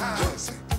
high.